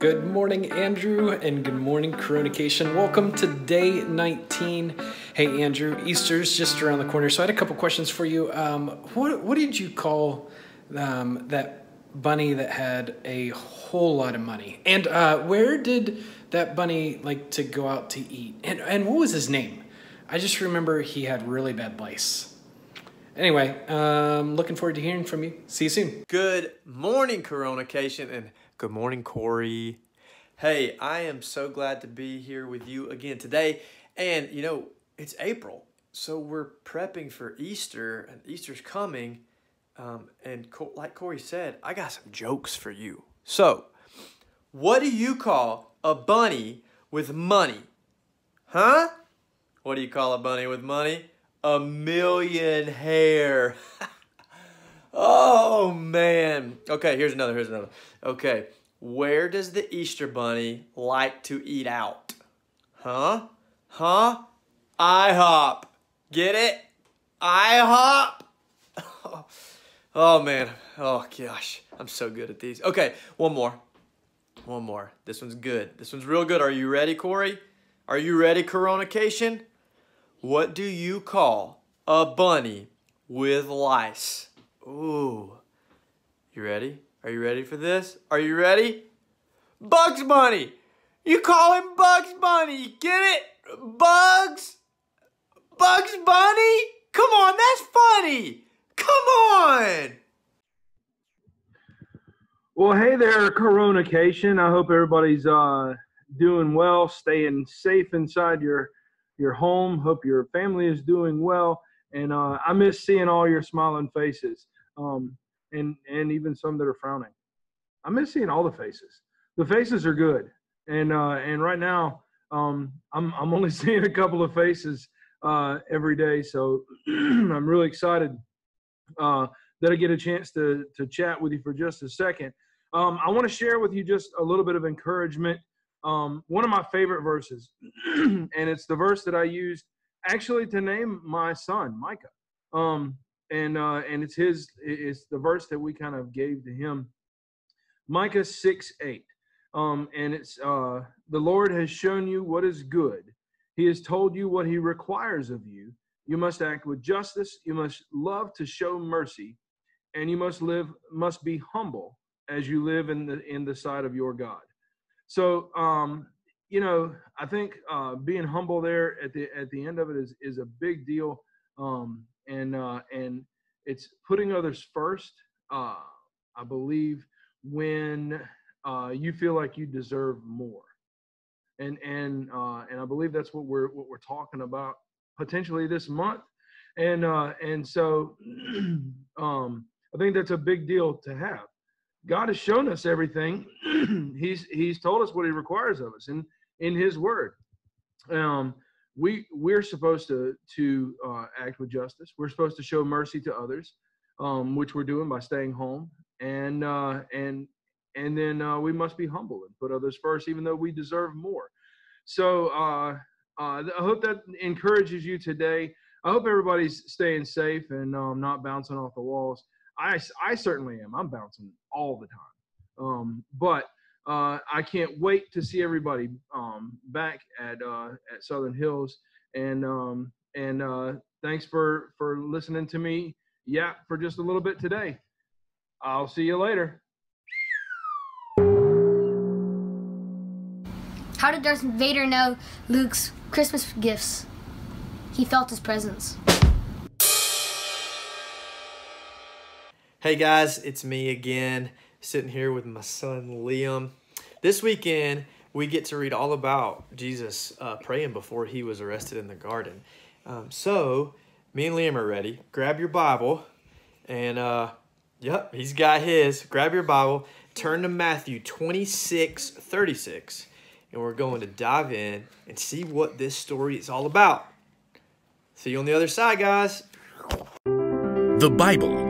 Good morning, Andrew, and good morning, Coronacation. Welcome to day 19. Hey, Andrew, Easter's just around the corner, so I had a couple questions for you. Um, what, what did you call um, that bunny that had a whole lot of money? And uh, where did that bunny like to go out to eat? And, and what was his name? I just remember he had really bad lice. Anyway, um, looking forward to hearing from you. See you soon. Good morning, Coronacation, and good morning, Corey. Hey, I am so glad to be here with you again today. And, you know, it's April, so we're prepping for Easter, and Easter's coming. Um, and Co- like Corey said, I got some jokes for you. So, what do you call a bunny with money? Huh? What do you call a bunny with money? A million hare. oh, man. Okay, here's another. Here's another. Okay, where does the Easter bunny like to eat out? Huh? Huh? IHOP. Get it? IHOP? oh, man. Oh, gosh. I'm so good at these. Okay, one more. One more. This one's good. This one's real good. Are you ready, Corey? Are you ready, Coronacation? What do you call a bunny with lice? Ooh. You ready? Are you ready for this? Are you ready? Bugs Bunny! You call him Bugs Bunny! Get it? Bugs? Bugs Bunny? Come on, that's funny! Come on! Well, hey there, Coronacation. I hope everybody's uh, doing well, staying safe inside your your home. Hope your family is doing well, and uh, I miss seeing all your smiling faces, um, and and even some that are frowning. I miss seeing all the faces. The faces are good, and uh, and right now um, I'm I'm only seeing a couple of faces uh, every day, so I'm really excited uh, that I get a chance to to chat with you for just a second. Um, I want to share with you just a little bit of encouragement. Um, one of my favorite verses, and it's the verse that I used actually to name my son Micah. Um, and uh, and it's his it's the verse that we kind of gave to him. Micah six eight, um, and it's uh, the Lord has shown you what is good. He has told you what He requires of you. You must act with justice. You must love to show mercy, and you must live must be humble as you live in the in the sight of your God. So um, you know, I think uh, being humble there at the at the end of it is is a big deal, um, and uh, and it's putting others first. Uh, I believe when uh, you feel like you deserve more, and and uh, and I believe that's what we're what we're talking about potentially this month, and uh, and so um, I think that's a big deal to have. God has shown us everything. he's He's told us what He requires of us, and in His Word. Um, we we're supposed to to uh, act with justice. We're supposed to show mercy to others, um, which we're doing by staying home, and uh, and and then uh, we must be humble and put others first, even though we deserve more. So uh, uh, I hope that encourages you today. I hope everybody's staying safe and um, not bouncing off the walls. I, I certainly am. I'm bouncing all the time. Um, but uh, I can't wait to see everybody um, back at uh, at Southern Hills. And um, and uh, thanks for for listening to me. Yeah, for just a little bit today. I'll see you later. How did Darth Vader know Luke's Christmas gifts? He felt his presence. Hey guys, it's me again, sitting here with my son Liam. This weekend, we get to read all about Jesus uh, praying before he was arrested in the garden. Um, so, me and Liam are ready. Grab your Bible, and uh, yep, he's got his. Grab your Bible, turn to Matthew 26 36, and we're going to dive in and see what this story is all about. See you on the other side, guys. The Bible.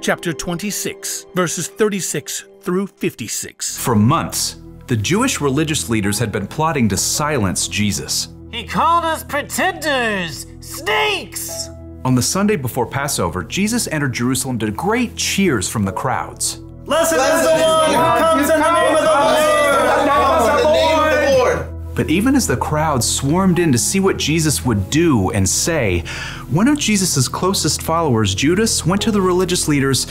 chapter 26, verses 36 through 56. For months, the Jewish religious leaders had been plotting to silence Jesus. He called us pretenders, snakes. On the Sunday before Passover, Jesus entered Jerusalem to great cheers from the crowds. Blessed, is the one who comes in the name of the Lord. But even as the crowd swarmed in to see what Jesus would do and say, one of Jesus' closest followers, Judas, went to the religious leaders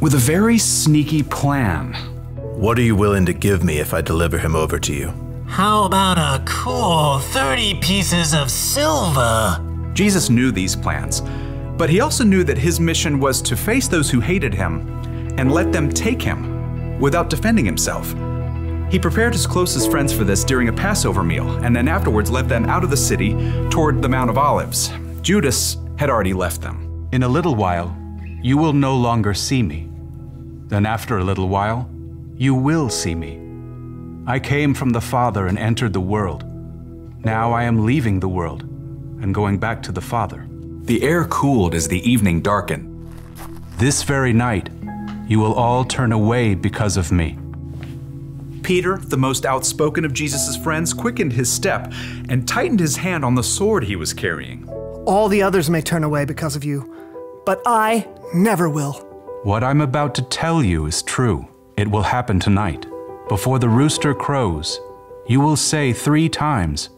with a very sneaky plan. What are you willing to give me if I deliver him over to you? How about a cool 30 pieces of silver? Jesus knew these plans, but he also knew that his mission was to face those who hated him and let them take him without defending himself. He prepared his closest friends for this during a Passover meal and then afterwards led them out of the city toward the Mount of Olives. Judas had already left them. In a little while, you will no longer see me. Then, after a little while, you will see me. I came from the Father and entered the world. Now I am leaving the world and going back to the Father. The air cooled as the evening darkened. This very night, you will all turn away because of me. Peter, the most outspoken of Jesus' friends, quickened his step and tightened his hand on the sword he was carrying. All the others may turn away because of you, but I never will. What I'm about to tell you is true. It will happen tonight. Before the rooster crows, you will say three times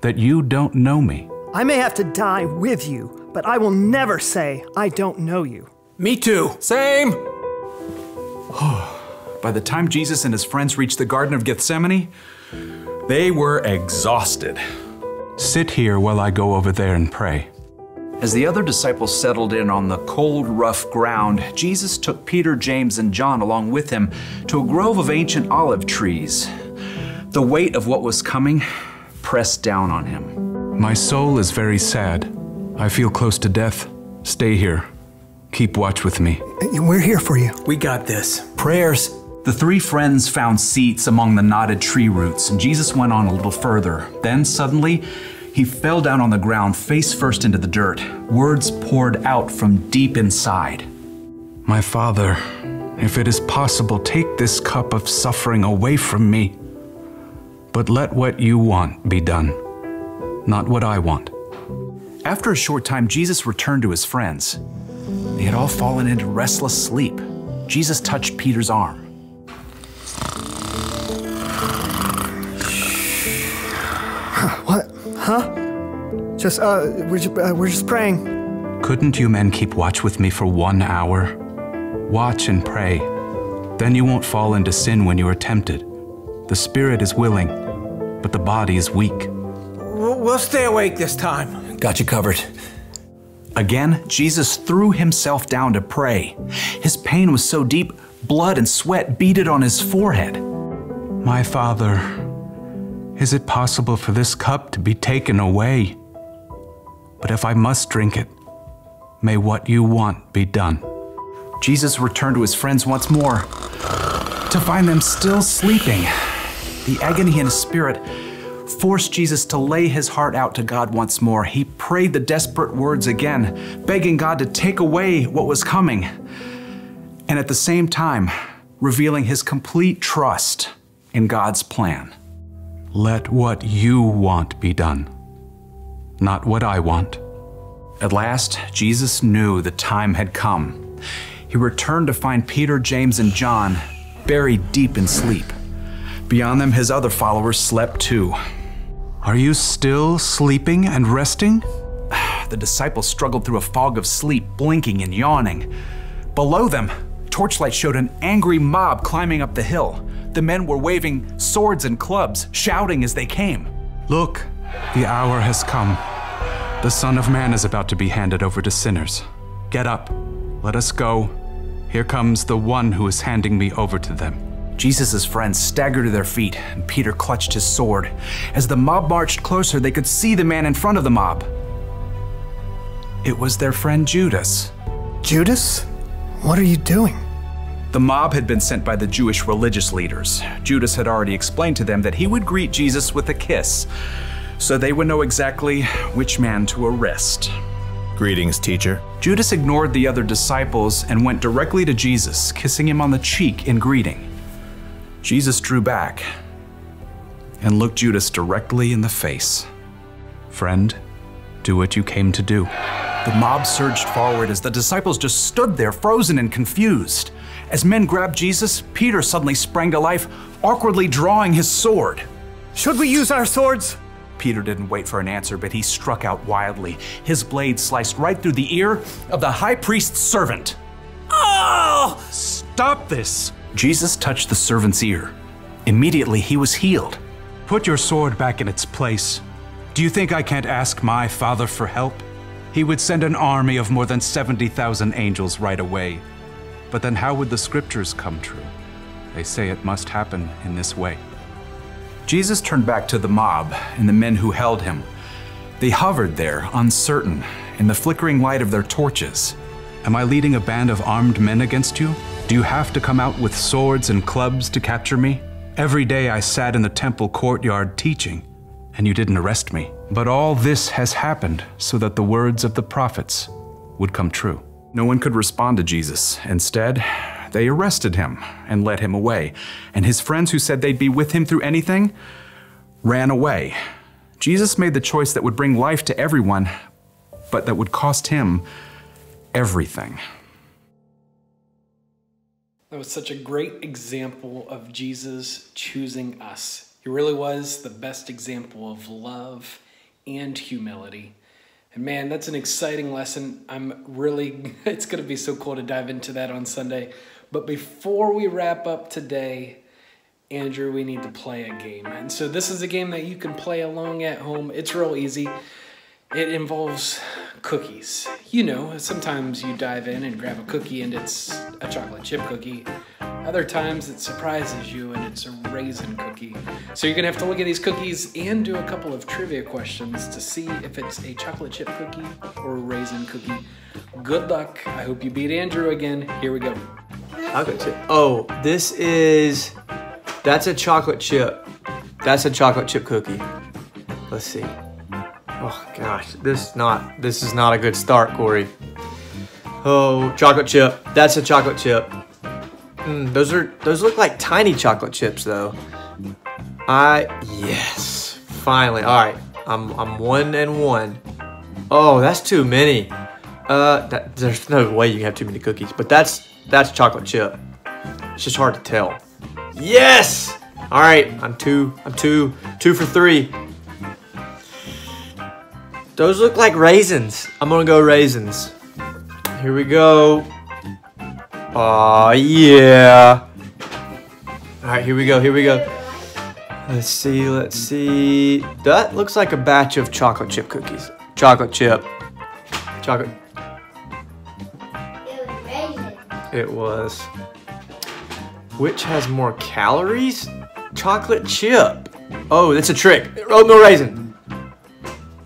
that you don't know me. I may have to die with you, but I will never say I don't know you. Me too. Same. By the time Jesus and his friends reached the Garden of Gethsemane, they were exhausted. Sit here while I go over there and pray. As the other disciples settled in on the cold, rough ground, Jesus took Peter, James, and John along with him to a grove of ancient olive trees. The weight of what was coming pressed down on him. My soul is very sad. I feel close to death. Stay here. Keep watch with me. We're here for you. We got this. Prayers. The three friends found seats among the knotted tree roots, and Jesus went on a little further. Then suddenly, he fell down on the ground, face first into the dirt. Words poured out from deep inside. My Father, if it is possible, take this cup of suffering away from me. But let what you want be done, not what I want. After a short time, Jesus returned to his friends. They had all fallen into restless sleep. Jesus touched Peter's arm. Just, uh, we're just, uh, we're just praying. Couldn't you men keep watch with me for one hour? Watch and pray. Then you won't fall into sin when you are tempted. The spirit is willing, but the body is weak. We'll stay awake this time. Got you covered. Again, Jesus threw himself down to pray. His pain was so deep, blood and sweat beaded on his forehead. My Father, is it possible for this cup to be taken away? But if I must drink it, may what you want be done. Jesus returned to his friends once more to find them still sleeping. The agony in his spirit forced Jesus to lay his heart out to God once more. He prayed the desperate words again, begging God to take away what was coming, and at the same time, revealing his complete trust in God's plan. Let what you want be done, not what I want. At last, Jesus knew the time had come. He returned to find Peter, James, and John buried deep in sleep. Beyond them, his other followers slept too. Are you still sleeping and resting? The disciples struggled through a fog of sleep, blinking and yawning. Below them, torchlight showed an angry mob climbing up the hill. The men were waving swords and clubs, shouting as they came. Look, the hour has come. The Son of Man is about to be handed over to sinners. Get up, let us go. Here comes the one who is handing me over to them. Jesus' friends staggered to their feet, and Peter clutched his sword. As the mob marched closer, they could see the man in front of the mob. It was their friend Judas. Judas? What are you doing? The mob had been sent by the Jewish religious leaders. Judas had already explained to them that he would greet Jesus with a kiss, so they would know exactly which man to arrest. Greetings, teacher. Judas ignored the other disciples and went directly to Jesus, kissing him on the cheek in greeting. Jesus drew back and looked Judas directly in the face. Friend, do what you came to do. The mob surged forward as the disciples just stood there, frozen and confused. As men grabbed Jesus, Peter suddenly sprang to life, awkwardly drawing his sword. Should we use our swords? Peter didn't wait for an answer, but he struck out wildly. His blade sliced right through the ear of the high priest's servant. Oh! Stop this! Jesus touched the servant's ear. Immediately, he was healed. Put your sword back in its place. Do you think I can't ask my Father for help? He would send an army of more than 70,000 angels right away. But then how would the scriptures come true? They say it must happen in this way. Jesus turned back to the mob and the men who held him. They hovered there, uncertain, in the flickering light of their torches. Am I leading a band of armed men against you? Do you have to come out with swords and clubs to capture me? Every day I sat in the temple courtyard teaching, and you didn't arrest me. But all this has happened so that the words of the prophets would come true. No one could respond to Jesus. Instead, they arrested him and led him away. And his friends who said they'd be with him through anything ran away. Jesus made the choice that would bring life to everyone, but that would cost him everything. That was such a great example of Jesus choosing us. He really was the best example of love and humility. And man, that's an exciting lesson. I'm really, it's going to be so cool to dive into that on Sunday. But before we wrap up today, Andrew, we need to play a game. And so this is a game that you can play along at home. It's real easy. It involves cookies. You know, sometimes you dive in and grab a cookie and it's a chocolate chip cookie. Other times it surprises you and it's a raisin cookie. So you're gonna have to look at these cookies and do a couple of trivia questions to see if it's a chocolate chip cookie or a raisin cookie. Good luck. I hope you beat Andrew again. Here we go. Chocolate chip. Oh, this is. That's a chocolate chip. That's a chocolate chip cookie. Let's see. Oh gosh, this is not. This is not a good start, Corey. Oh, chocolate chip. That's a chocolate chip. Mm, those are. Those look like tiny chocolate chips, though. I yes. Finally. All right. I'm. I'm one and one. Oh, that's too many. Uh, that, there's no way you can have too many cookies, but that's that's chocolate chip. It's just hard to tell. Yes! All right, I'm two, I'm two, two for three. Those look like raisins. I'm gonna go raisins. Here we go. Aw, yeah. All right, here we go, here we go. Let's see, let's see. That looks like a batch of chocolate chip cookies. Chocolate chip. Chocolate. It was. Which has more calories? Chocolate chip. Oh, that's a trick. Oatmeal raisin.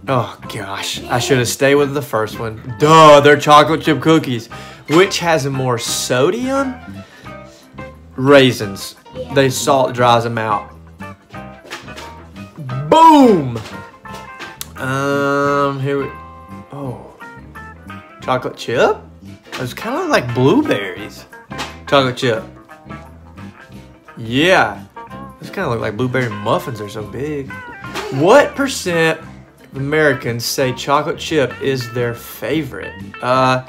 Oh gosh, I should have stayed with the first one. Duh, they're chocolate chip cookies. Which has more sodium? Raisins. They salt dries them out. Boom! Um, here we. Oh. Chocolate chip? It's kind of like blueberries. Chocolate chip. Yeah. This kind of look like blueberry muffins are so big. What percent of Americans say chocolate chip is their favorite? Uh,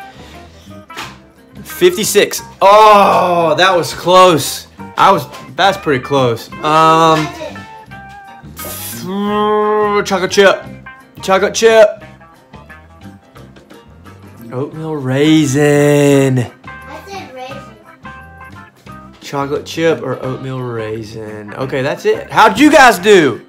56. Oh, that was close. I was, that's pretty close. Um, chocolate chip. Chocolate chip. Oatmeal raisin. I said raisin. Chocolate chip or oatmeal raisin. Okay, that's it. How'd you guys do?